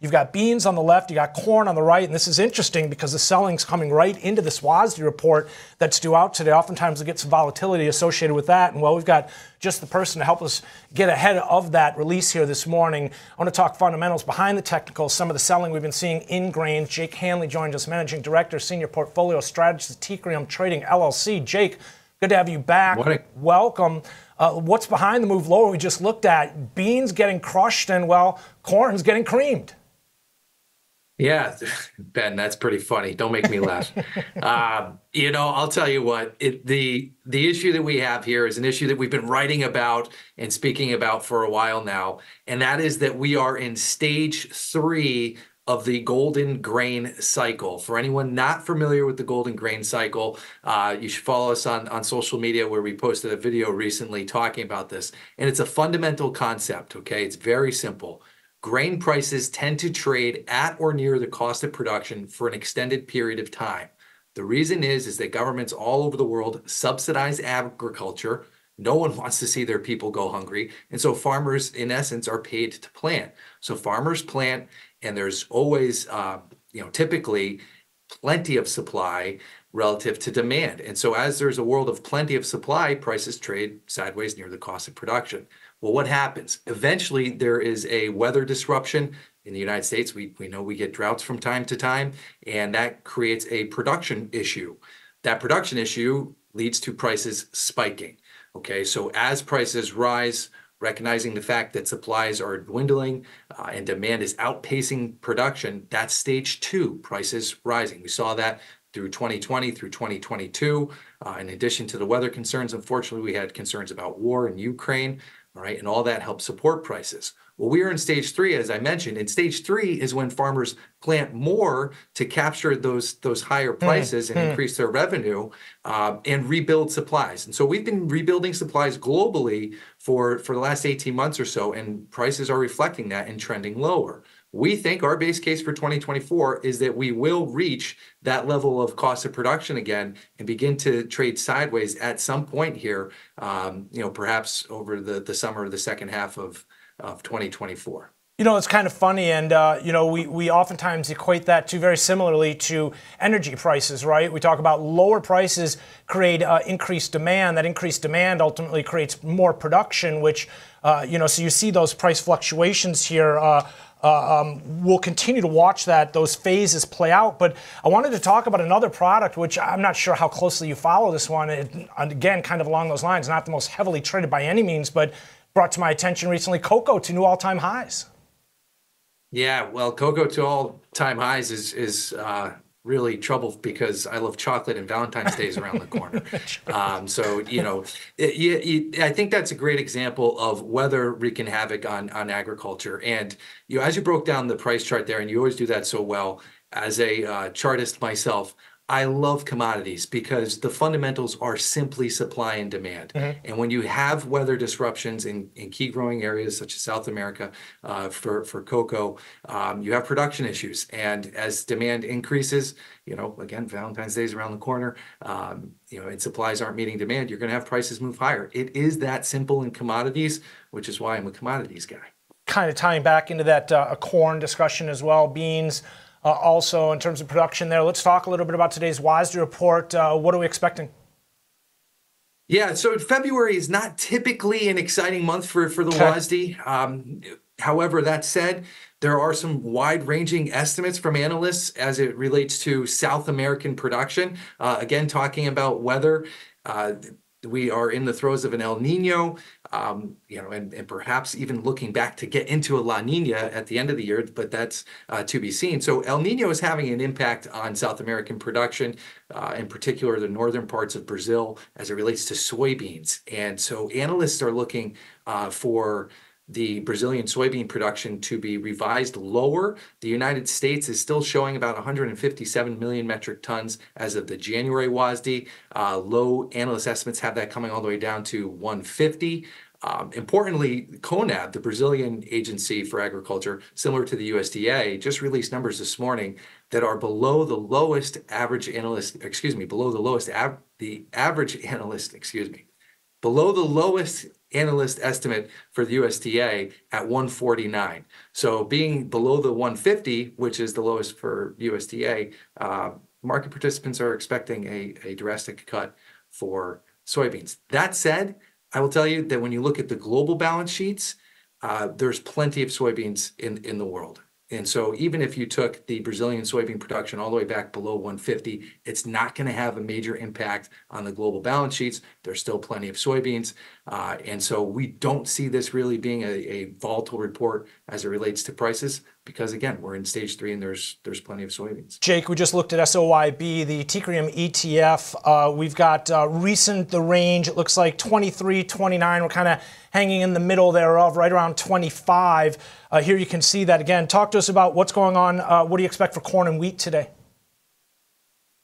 You've got beans on the left, you got corn on the right, and this is interesting because the selling's coming right into this WASDE report that's due out today. Oftentimes we get some volatility associated with that, and well, we've got just the person to help us get ahead of that release here this morning. I want to talk fundamentals behind the technicals, some of the selling we've been seeing in grains. Jake Hanley joins us, Managing Director, Senior Portfolio Strategist at Teucrium Trading LLC. Jake, good to have you back. Morning. Welcome. Uh, what's behind the move lower we just looked at? Beans getting crushed and, well, corn's getting creamed. Yeah, Ben, that's pretty funny. Don't make me laugh. um, you know, I'll tell you what. It, the the issue that we have here is an issue that we've been writing about and speaking about for a while now, and that is that we are in stage three of the golden grain cycle. For anyone not familiar with the golden grain cycle, uh, you should follow us on, on social media where we posted a video recently talking about this. And it's a fundamental concept, okay? It's very simple. Grain prices tend to trade at or near the cost of production for an extended period of time. The reason is, is that governments all over the world subsidize agriculture. No one wants to see their people go hungry. And so farmers, in essence, are paid to plant. So farmers plant and there's always, uh, you know, typically plenty of supply relative to demand. And so as there's a world of plenty of supply, prices trade sideways near the cost of production. Well, what happens? Eventually, there is a weather disruption. In the United States, we, we know we get droughts from time to time, and that creates a production issue. That production issue leads to prices spiking. Okay, so as prices rise, recognizing the fact that supplies are dwindling uh, and demand is outpacing production, that's stage two, prices rising. We saw that through 2020 through 2022. Uh, in addition to the weather concerns, unfortunately, we had concerns about war in Ukraine, all right, and all that helps support prices. Well, we are in stage three, as I mentioned. And stage three is when farmers plant more to capture those those higher hmm, prices mm, and mm. increase their revenue uh, and rebuild supplies. And so we've been rebuilding supplies globally for for the last 18 months or so, and prices are reflecting that and trending lower. We think our base case for 2024 is that we will reach that level of cost of production again and begin to trade sideways at some point here, um, you know, perhaps over the, summer or the second half of of 2024. You know, it's kind of funny, and uh, you know, we, we oftentimes equate that to very similarly to energy prices, right? We talk about lower prices create uh, increased demand. That increased demand ultimately creates more production, which uh, you know, so you see those price fluctuations here. Uh, um, we'll continue to watch that those phases play out. But I wanted to talk about another product, which I'm not sure how closely you follow this one. It, again, kind of along those lines, not the most heavily traded by any means, but brought to my attention recently cocoa to new all-time highs. Yeah, well, cocoa to all-time highs is is uh, really trouble because I love chocolate and Valentine's Day is around the corner. um, so you know, it, it, I think that's a great example of weather wreaking havoc on on agriculture. And you know, as you broke down the price chart there, and you always do that so well as a uh, chartist myself. I love commodities because the fundamentals are simply supply and demand. Mm-hmm. And when you have weather disruptions in, in key growing areas such as South America uh, for, for cocoa, um, you have production issues. And as demand increases, you know, again, Valentine's Day is around the corner, um, you know, and supplies aren't meeting demand, you're going to have prices move higher. It is that simple in commodities, which is why I'm a commodities guy. Kind of tying back into that uh, corn discussion as well, beans uh, also in terms of production there. Let's talk a little bit about today's WASDE report. Uh, what are we expecting? Yeah, so February is not typically an exciting month for, for the okay. WASDE. Um, however, that said, there are some wide ranging estimates from analysts as it relates to South American production. Uh, again, talking about weather. Uh, we are in the throes of an El Nino, um, you know, and, and perhaps even looking back to get into a La Nina at the end of the year, but that's uh, to be seen. So El Nino is having an impact on South American production, uh, in particular the northern parts of Brazil, as it relates to soybeans. And so analysts are looking uh, for the Brazilian soybean production to be revised lower. The United States is still showing about 157 million metric tons as of the January WASDE. Uh, low analyst estimates have that coming all the way down to 150. Um, importantly, CONAB, the Brazilian Agency for Agriculture, similar to the USDA, just released numbers this morning that are below the lowest average analyst, excuse me, below the lowest, av- the average analyst, excuse me, below the lowest analyst estimate for the USDA at 149. So being below the 150, which is the lowest for USDA, uh, market participants are expecting a, a drastic cut for soybeans. That said, I will tell you that when you look at the global balance sheets, uh, there's plenty of soybeans in, in the world. And so even if you took the Brazilian soybean production all the way back below 150, it's not going to have a major impact on the global balance sheets. There's still plenty of soybeans. Uh, and so we don't see this really being a, a volatile report as it relates to prices because again, we're in stage three and there's there's plenty of soybeans. Jake, we just looked at SOYB, the Teucrium ETF. Uh, we've got uh, recent the range. It looks like 23, 29. We're kind of hanging in the middle thereof, right around 25. Uh, here you can see that again. Talk to us about what's going on. Uh, what do you expect for corn and wheat today?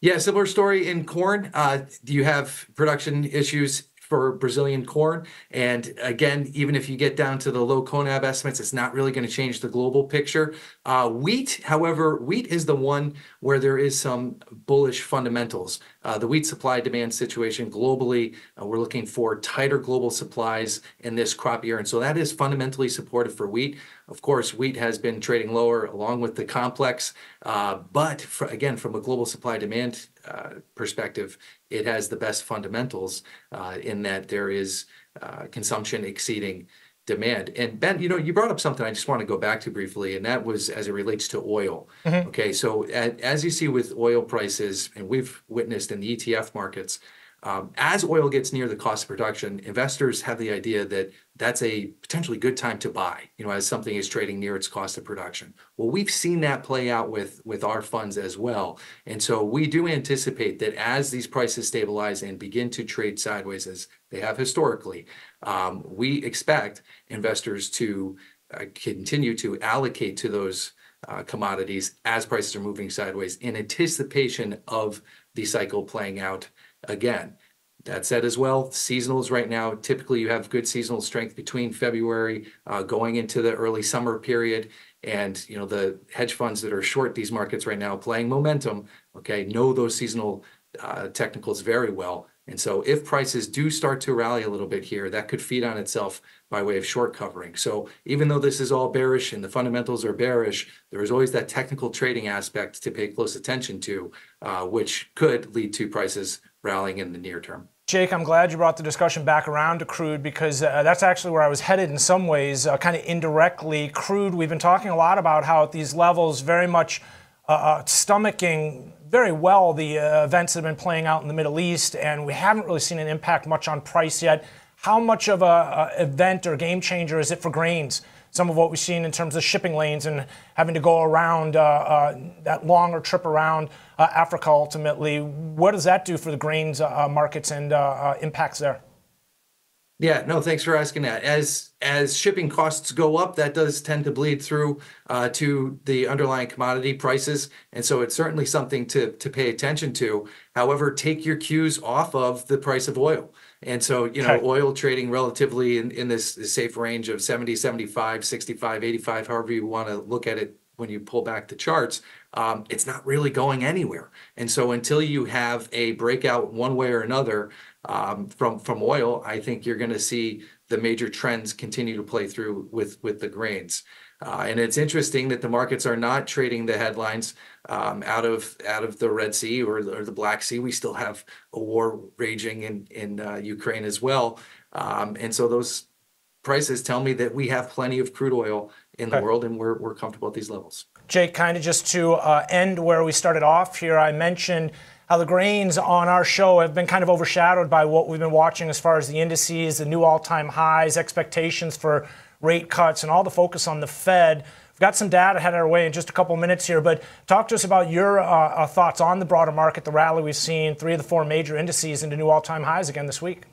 Yeah, similar story in corn. Uh, you have production issues for Brazilian corn. And again, even if you get down to the low CONAB estimates, it's not really going to change the global picture. Uh, wheat, however, wheat is the one where there is some bullish fundamentals. Uh, the wheat supply demand situation globally, uh, we're looking for tighter global supplies in this crop year. And so that is fundamentally supportive for wheat. Of course, wheat has been trading lower along with the complex. Uh, but again, from a global supply demand perspective, it has the best fundamentals in that there is consumption exceeding demand. And Ben, you know, you brought up something I just want to go back to briefly, and that was as it relates to oil. Mm-hmm. Okay, so as you see with oil prices, and we've witnessed in the ETF markets, um, as oil gets near the cost of production, investors have the idea that that's a potentially good time to buy, you know, as something is trading near its cost of production. Well, we've seen that play out with, with our funds as well. And so we do anticipate that as these prices stabilize and begin to trade sideways as they have historically, we expect investors to uh, continue to allocate to those uh, commodities as prices are moving sideways in anticipation of the cycle playing out again. That said, as well, seasonals right now, typically you have good seasonal strength between February uh, going into the early summer period. And, you know, the hedge funds that are short these markets right now playing momentum, okay, know those seasonal technicals very well. And so if prices do start to rally a little bit here, that could feed on itself by way of short covering. So even though this is all bearish and the fundamentals are bearish, there is always that technical trading aspect to pay close attention to, uh, which could lead to prices rallying in the near term. Jake, I'm glad you brought the discussion back around to crude because uh, that's actually where I was headed in some ways, uh, kind of indirectly. Crude, we've been talking a lot about how at these levels, very much uh, uh stomaching very well the uh, events that have been playing out in the Middle East, and we haven't really seen an impact much on price yet. How much of a, a event or game changer is it for grains? some of what we've seen in terms of shipping lanes and having to go around uh, uh, that longer trip around uh, Africa ultimately. What does that do for the grains uh, markets and uh, impacts there? Yeah, no, thanks for asking that. As as shipping costs go up, that does tend to bleed through uh, to the underlying commodity prices, and so it's certainly something to to pay attention to. However, take your cues off of the price of oil. And so, you know, oil trading relatively in, in this, this safe range of 70, 75, 65, 85, however you want to look at it when you pull back the charts, um, it's not really going anywhere. And so until you have a breakout one way or another um, from from oil, I think you're going to see the major trends continue to play through with with the grains. Uh, and it's interesting that the markets are not trading the headlines um, out of out of the Red Sea or, or, the Black Sea. We still have a war raging in in uh, Ukraine as well, um, and so those prices tell me that we have plenty of crude oil in the world, and we're we're comfortable at these levels. Jake, kind of just to uh, end where we started off here, I mentioned how the grains on our show have been kind of overshadowed by what we've been watching as far as the indices, the new all-time highs, expectations for rate cuts, and all the focus on the Fed. We've got some data headed our way in just a couple minutes here, but talk to us about your uh, uh, thoughts on the broader market, the rally we've seen, three of the four major indices into new all-time highs again this week.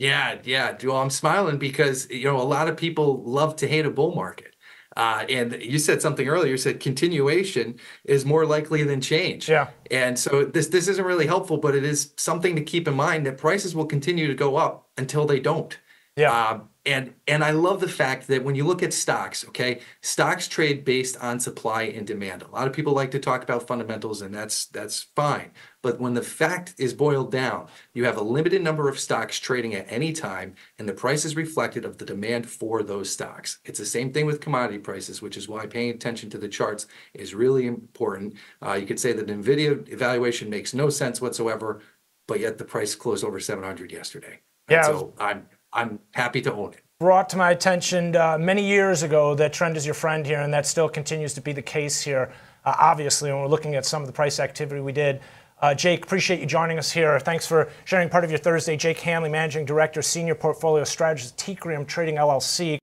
Yeah, yeah. Well, I'm smiling because you know a lot of people love to hate a bull market. Uh, and you said something earlier. You said continuation is more likely than change. Yeah. And so this this isn't really helpful, but it is something to keep in mind that prices will continue to go up until they don't. Yeah. Um, and and I love the fact that when you look at stocks, okay, stocks trade based on supply and demand. A lot of people like to talk about fundamentals, and that's that's fine. But when the fact is boiled down, you have a limited number of stocks trading at any time, and the price is reflected of the demand for those stocks. It's the same thing with commodity prices, which is why paying attention to the charts is really important. Uh, you could say that NVIDIA evaluation makes no sense whatsoever, but yet the price closed over 700 yesterday. And Yeah. so I'm I'm happy to own it. brought to my attention uh, many years ago that trend is your friend here, and that still continues to be the case here. Uh, obviously, when we're looking at some of the price activity we did. Uh, Jake, appreciate you joining us here. Thanks for sharing part of your Thursday. Jake Hanley, Managing Director, Senior Portfolio Strategist, Teucrium Trading LLC.